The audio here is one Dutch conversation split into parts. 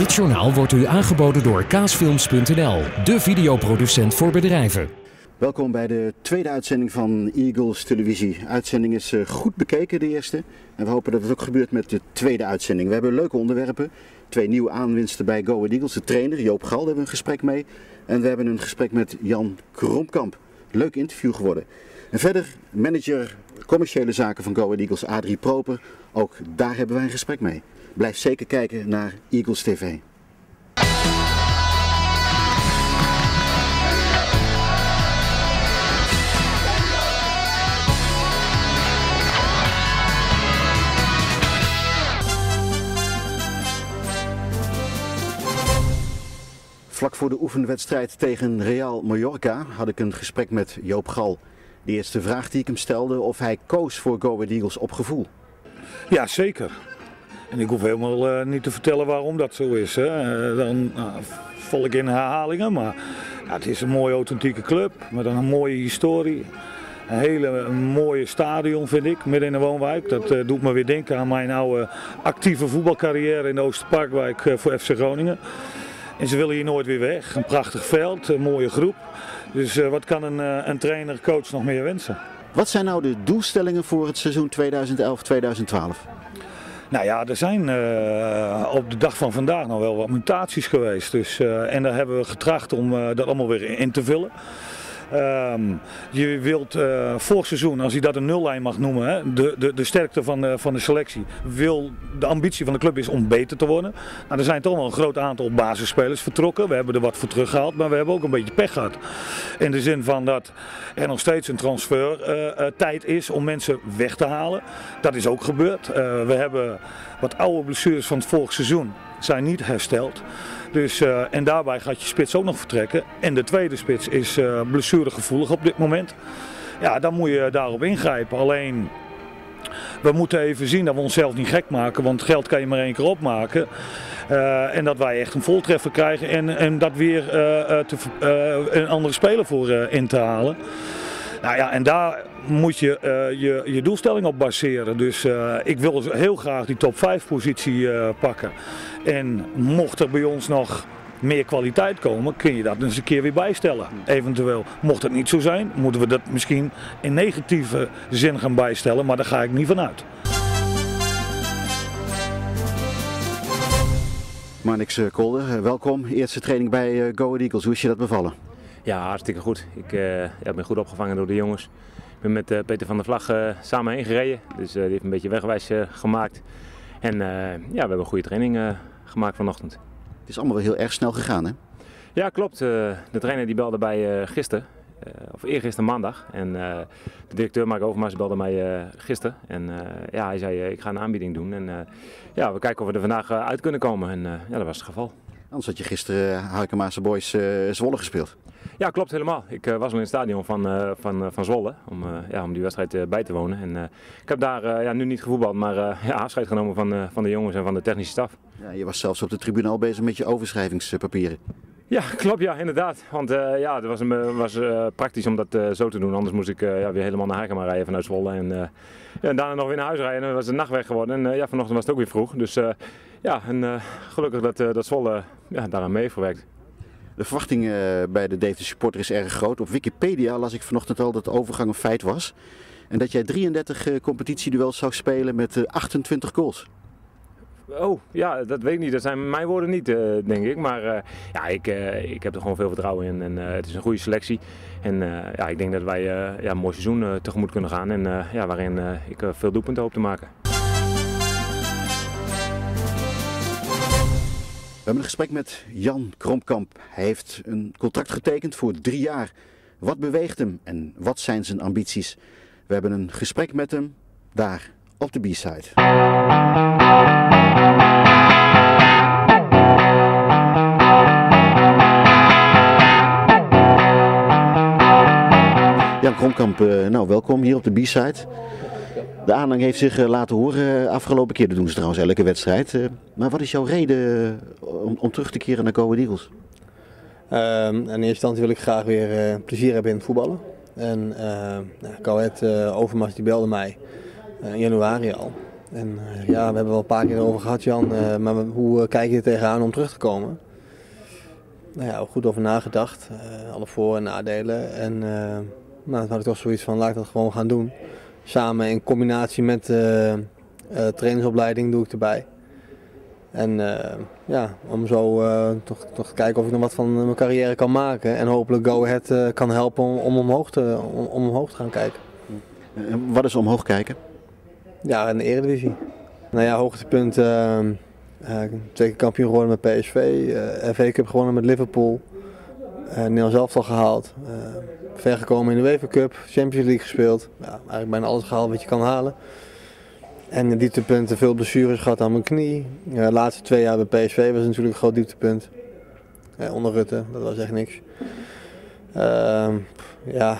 Dit journaal wordt u aangeboden door kaasfilms.nl, de videoproducent voor bedrijven. Welkom bij de tweede uitzending van Eagles Televisie. Uitzending is eh, goed bekeken, de eerste. En we hopen dat het ook gebeurt met de tweede uitzending. We hebben leuke onderwerpen. Twee nieuwe aanwinsten bij Go Ahead Eagles. De trainer Joop Gal, hebben we een gesprek mee. En we hebben een gesprek met Jan Kromkamp. Leuk interview geworden. En verder manager commerciële zaken van Go Ahead Eagles Adrie Proper. Ook daar hebben wij een gesprek mee. Blijf zeker kijken naar Eagles TV. Vlak voor de oefenwedstrijd tegen Real Mallorca had ik een gesprek met Joop Gal. De eerste vraag die ik hem stelde of hij koos voor Go Ahead Eagles op gevoel. Ja, zeker. En ik hoef helemaal uh, niet te vertellen waarom dat zo is. Hè. Uh, dan uh, val ik in herhalingen, maar het is een mooie authentieke club met een mooie historie. Een hele mooie stadion vind ik, midden in de woonwijk. Dat doet me weer denken aan mijn oude actieve voetbalcarrière in de Oosterparkwijk voor FC Groningen. En ze willen hier nooit weer weg. Een prachtig veld, een mooie groep. Dus wat kan een, een trainer, coach nog meer wensen? Wat zijn nou de doelstellingen voor het seizoen 2011-2012? Nou ja, er zijn uh, op de dag van vandaag nog wel wat mutaties geweest. Dus, uh, en daar hebben we getracht om uh, dat allemaal weer in te vullen. Um, je wilt uh, vorig seizoen, als je dat een nullijn mag noemen, hè, de, de, de sterkte van de, van de selectie, wil, de ambitie van de club is om beter te worden. Nou, er zijn toch wel een groot aantal basisspelers vertrokken. We hebben er wat voor teruggehaald, maar we hebben ook een beetje pech gehad. In de zin van dat er nog steeds een transfertijd uh, is om mensen weg te halen. Dat is ook gebeurd. We hebben wat oude blessures van het vorig seizoen zijn niet hersteld. Dus, uh, en daarbij gaat je spits ook nog vertrekken. En de tweede spits is uh, blessuregevoelig op dit moment. Ja, dan moet je daarop ingrijpen. Alleen, we moeten even zien dat we onszelf niet gek maken. Want geld kan je maar één keer opmaken. Uh, en dat wij echt een voltreffer krijgen. En, en dat weer te, een andere speler voor in te halen. Nou ja, en daar moet je uh, je, je doelstelling op baseren. Dus uh, ik wil heel graag die top 5 positie uh, pakken. En mocht er bij ons nog meer kwaliteit komen, kun je dat eens een keer weer bijstellen. Eventueel, mocht het niet zo zijn, moeten we dat misschien in negatieve zin gaan bijstellen, maar daar ga ik niet van uit. Marnix Kolder, welkom. Eerste training bij Go Eagles. Hoe is je dat bevallen? Ja, hartstikke goed. Ik uh, ja, ben goed opgevangen door de jongens. Ik ben met uh, Peter van der Vlag uh, samen heen gereden. Dus die heeft een beetje wegwijs gemaakt. En ja, we hebben een goede training gemaakt vanochtend. Het is allemaal wel heel erg snel gegaan, hè? Ja, klopt. de trainer die belde bij gisteren. of eergisteren maandag. En de directeur Mark Overmars belde mij gisteren. En ja, hij zei, ik ga een aanbieding doen. En ja, we kijken of we er vandaag uit kunnen komen. En ja, dat was het geval. Anders had je gisteren Harkemaanse Boys Zwolle gespeeld. Ja, klopt helemaal. Ik uh, was al in het stadion van, uh, van, uh, van Zwolle om, ja, om die wedstrijd bij te wonen. En, ik heb daar ja, nu niet gevoetbald, maar ja, afscheid genomen van, van de jongens en van de technische staf. Ja, je was zelfs op de tribunaal bezig met je overschrijvingspapieren. Ja, klopt, ja, inderdaad. Want ja, het was, een, was praktisch om dat zo te doen. Anders moest ik ja, weer helemaal naar Hakema rijden vanuit Zwolle. En, ja, en daarna nog weer naar huis rijden. En dan was het nachtweg geworden. En ja, vanochtend was het ook weer vroeg. Dus ja, en gelukkig dat, dat Zwolle ja, daaraan mee verwerkt. De verwachting uh, bij de Deventer supporter is erg groot. Op Wikipedia las ik vanochtend al dat de overgang een feit was. En dat jij 33 uh, competitieduels zou spelen met uh, 28 goals. Oh, ja, dat weet ik niet. Dat zijn mijn woorden niet, denk ik. Maar ja, ik, ik heb er gewoon veel vertrouwen in. En het is een goede selectie. En ja, ik denk dat wij ja, een mooi seizoen tegemoet kunnen gaan. En ja, waarin ik veel doelpunten hoop te maken. We hebben een gesprek met Jan Kromkamp. Hij heeft een contract getekend voor drie jaar. Wat beweegt hem en wat zijn zijn ambities? We hebben een gesprek met hem daar op de B-side. Jan Kromkamp, nou welkom hier op de B-side. De aanhang heeft zich laten horen afgelopen keer. Dat doen ze trouwens elke wedstrijd. Maar wat is jouw reden om, om terug te keren naar Go Eagles? Um, in eerste instantie wil ik graag weer plezier hebben in het voetballen. En uh, uh, Overmars die belde mij in januari al. En ja, we hebben wel een paar keer erover gehad, Jan. maar hoe kijk je er tegenaan om terug te komen? Nou ja, goed over nagedacht. alle voor- en nadelen. En nou, toen had ik toch zoiets van, laat ik dat gewoon gaan doen. Samen in combinatie met trainingsopleiding doe ik erbij. En ja, om zo toch, toch te kijken of ik nog wat van mijn carrière kan maken. En hopelijk Go Ahead kan helpen om, om, omhoog te, om, om omhoog te gaan kijken. wat is omhoog kijken? Ja, in de Eredivisie. Nou ja, hoogtepunt. Uh, uh, twee keer kampioen geworden met PSV. Uh, FA Cup gewonnen met Liverpool. Uh, Nederlands elftal gehaald. Ver gekomen in de UEFA Cup. Champions League gespeeld. Ja, eigenlijk bijna alles gehaald wat je kan halen. En de dieptepunten, veel blessures gehad aan mijn knie. de laatste twee jaar bij PSV was natuurlijk een groot dieptepunt. onder Rutte, dat was echt niks. Ehm, ja.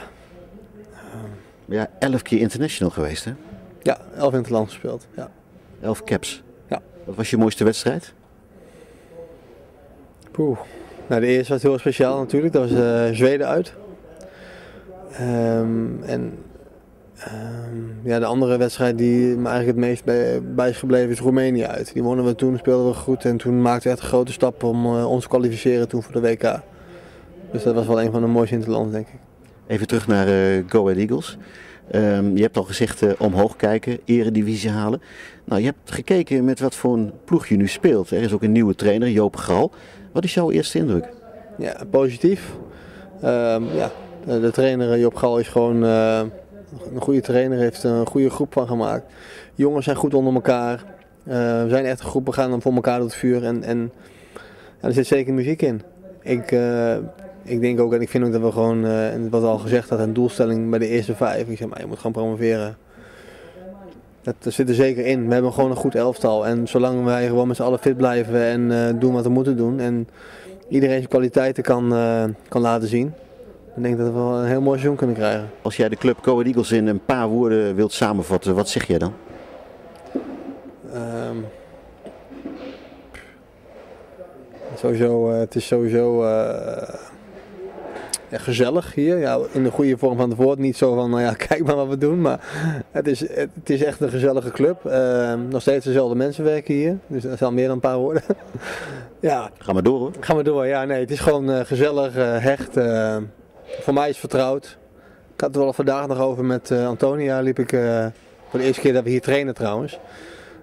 Ja, elf keer international geweest hè? Ja, elf in het land gespeeld. Ja. Elf caps. Ja. Wat was je mooiste wedstrijd? Poeh. Nou, de eerste was heel speciaal natuurlijk. Dat was uh, Zweden uit. Um, en um, ja, de andere wedstrijd die me eigenlijk het meest bij, bij is gebleven is Roemenië uit. Die wonnen we toen, speelden we goed. En toen maakten we echt een grote stap om uh, ons te kwalificeren toen voor de WK. Dus dat was wel een van de mooiste in het land, denk ik. Even terug naar uh, Go Ahead Eagles. Um, je hebt al gezegd uh, omhoog kijken, eredivisie halen. Nou, je hebt gekeken met wat voor een ploeg je nu speelt. Er is ook een nieuwe trainer, Joop Gral. Wat is jouw eerste indruk? Ja, positief. Um, ja, de, de, trainer Joop Gral is gewoon uh, een goede trainer, heeft een goede groep van gemaakt. Jongens zijn goed onder elkaar. We zijn echt een groep, we gaan dan voor elkaar door het vuur. En, en er zit zeker muziek in. Ik ik denk ook, en ik vind ook dat we gewoon, wat al gezegd had, een doelstelling bij de eerste vijf. Ik zeg maar, je moet gewoon promoveren. Dat, zit er zeker in. We hebben gewoon een goed elftal. En zolang wij gewoon met z'n allen fit blijven en doen wat we moeten doen. En iedereen zijn kwaliteiten kan, kan laten zien. Dan denk ik dat we wel een heel mooi seizoen kunnen krijgen. Als jij de club Go Eagles in een paar woorden wilt samenvatten, wat zeg jij dan? Um, sowieso, het is sowieso ja, gezellig hier. Ja, in de goede vorm van het woord. Niet zo van, nou ja, kijk maar wat we doen. Maar het is, het, is echt een gezellige club. Uh, nog steeds dezelfde mensen werken hier. Dus dat is al meer dan een paar woorden. ja. Ga maar door hoor. Ga maar door, ja. Nee, het is gewoon uh, gezellig, hecht. Voor mij is vertrouwd. Ik had het wel vandaag nog over met Antonia. Liep ik voor de eerste keer dat we hier trainen trouwens.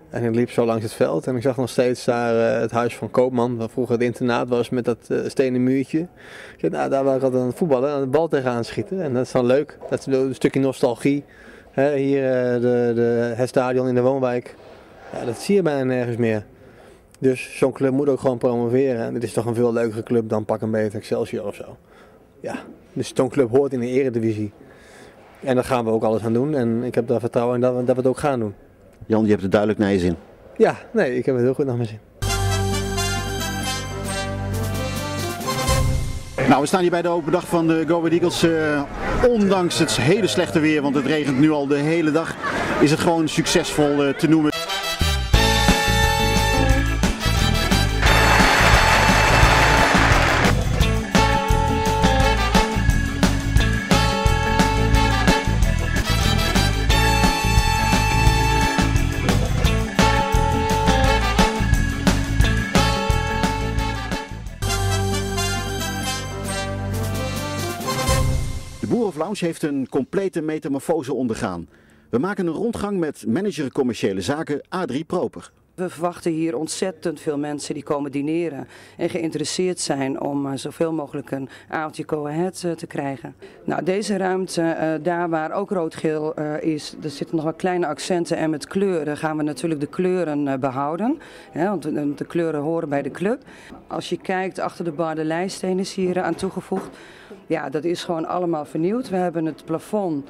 En ik liep zo langs het veld en ik zag nog steeds daar uh, het huis van Koopman, waar vroeger het internaat was met dat stenen muurtje. Ik zei, nou, daar waar ik altijd aan het voetballen en de bal tegenaan schieten. En dat is dan leuk. Dat is een stukje nostalgie. Hè, hier de, de, het stadion in de woonwijk. Ja, dat zie je bijna nergens meer. Dus zo'n club moet ook gewoon promoveren. En het is toch een veel leukere club dan pak een beetje Excelsior of zo. Ja, dus zo'n club hoort in de eredivisie. En daar gaan we ook alles aan doen. En ik heb daar vertrouwen in dat we, dat we het ook gaan doen. Jan, je hebt het duidelijk naar je zin. Ja, nee, ik heb het heel goed naar mijn zin. Nou, we staan hier bij de open dag van de Go Ahead Eagles. Uh, ondanks het hele slechte weer, want het regent nu al de hele dag, is het gewoon succesvol uh, te noemen. Heeft een complete metamorfose ondergaan. We maken een rondgang met manager commerciële zaken Adrie Proper. We verwachten hier ontzettend veel mensen die komen dineren en geïnteresseerd zijn om uh, zoveel mogelijk een avondje co-ahead uh, te krijgen. Nou, deze ruimte, uh, daar waar ook rood-geel is, er zitten nog wat kleine accenten en met kleuren gaan we natuurlijk de kleuren behouden. Want de kleuren horen bij de club. Als je kijkt achter de bar, de lijststenen is hier aan toegevoegd. Ja, dat is gewoon allemaal vernieuwd. We hebben het plafond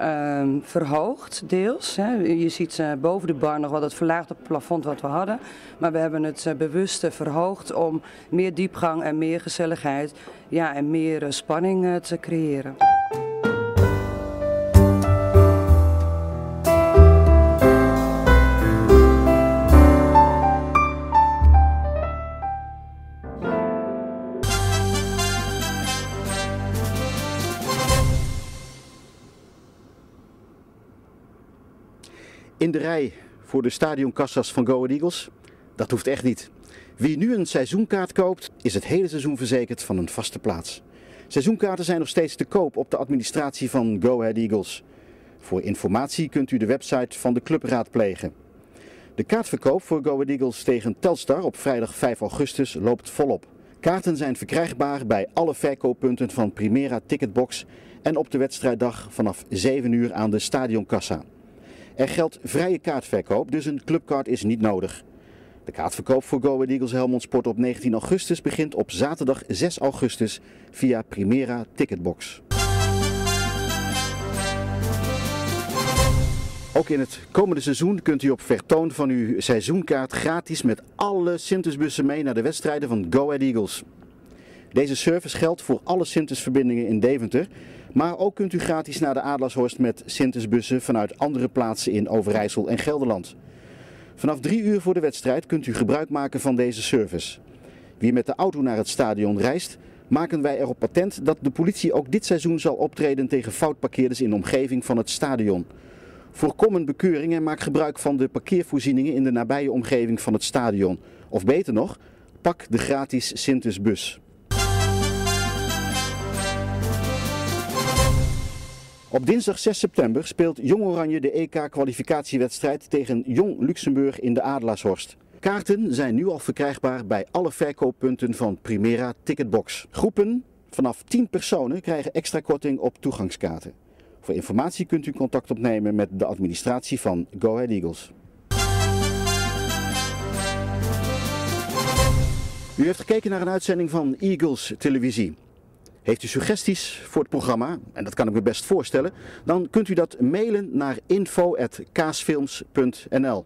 um, verhoogd, deels. Hè. Je ziet uh, boven de bar nog wel het verlaagde plafond wat we hadden. Maar we hebben het uh, bewust uh, verhoogd om meer diepgang en meer gezelligheid ja, en meer spanning te creëren. In de rij voor de stadionkassas van Go Ahead Eagles? Dat hoeft echt niet. Wie nu een seizoenkaart koopt, is het hele seizoen verzekerd van een vaste plaats. Seizoenkaarten zijn nog steeds te koop op de administratie van Go Ahead Eagles. Voor informatie kunt u de website van de club raadplegen. De kaartverkoop voor Go Ahead Eagles tegen Telstar op vrijdag 5 augustus loopt volop. Kaarten zijn verkrijgbaar bij alle verkooppunten van Primera Ticketbox en op de wedstrijddag vanaf 7 uur aan de stadionkassa. Er geldt vrije kaartverkoop, dus een clubkaart is niet nodig. De kaartverkoop voor Go Ahead Eagles Helmond Sport op 19 augustus begint op zaterdag 6 augustus via Primera Ticketbox. Ook in het komende seizoen kunt u op vertoon van uw seizoenkaart gratis met alle Sintusbussen mee naar de wedstrijden van Go Ahead Eagles. Deze service geldt voor alle Sintusverbindingen in Deventer, maar ook kunt u gratis naar de Adelaarshorst met Sintusbussen vanuit andere plaatsen in Overijssel en Gelderland. Vanaf drie uur voor de wedstrijd kunt u gebruik maken van deze service. Wie met de auto naar het stadion reist, maken wij erop patent dat de politie ook dit seizoen zal optreden tegen foutparkeerders in de omgeving van het stadion. Voorkom een bekeuring en maak gebruik van de parkeervoorzieningen in de nabije omgeving van het stadion. Of beter nog, pak de gratis Sintusbus. Op dinsdag 6 september speelt Jong Oranje de EK-kwalificatiewedstrijd tegen Jong Luxemburg in de Adelaarshorst. Kaarten zijn nu al verkrijgbaar bij alle verkooppunten van Primera Ticketbox. Groepen vanaf 10 personen krijgen extra korting op toegangskaarten. Voor informatie kunt u contact opnemen met de administratie van Go Ahead Eagles. U heeft gekeken naar een uitzending van Eagles Televisie. Heeft u suggesties voor het programma, en dat kan ik me best voorstellen, dan kunt u dat mailen naar info.kaasfilms.nl.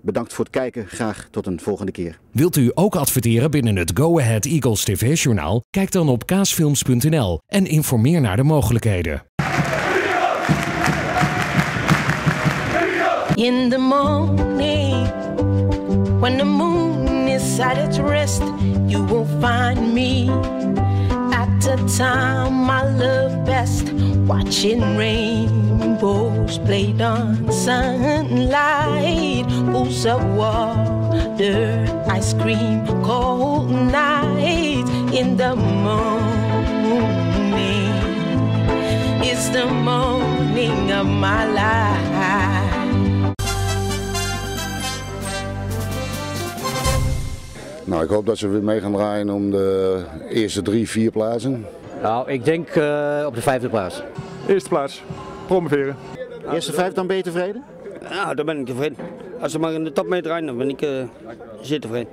Bedankt voor het kijken, graag tot een volgende keer. Wilt u ook adverteren binnen het Go Ahead Eagles TV-journaal? Kijk dan op kaasfilms.nl en informeer naar de mogelijkheden. In the morning, when the moon is at its rest, you will find me the time I love best, watching rainbows played on sunlight, pools of water, ice cream, cold night. In the morning, it's the morning of my life. Nou, ik hoop dat ze weer mee gaan draaien om de eerste drie, vier plaatsen. Nou, ik denk uh, op de vijfde plaats. Eerste plaats, promoveren. Eerste vijf, dan ben je tevreden? Nou, dan ben ik tevreden. Als ze maar in de top meedraaien, dan ben ik uh, zeer tevreden.